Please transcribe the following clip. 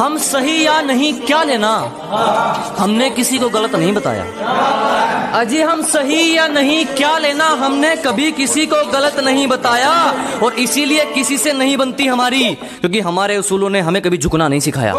हम सही या नहीं क्या लेना? हमने किसी को गलत नहीं बताया। अजी, हम सही या नहीं क्या लेना? हमने कभी किसी को गलत नहीं बताया और इसीलिए किसी से नहीं बनती हमारी, क्योंकि हमारे उसूलों ने हमें कभी झुकना नहीं सिखाया।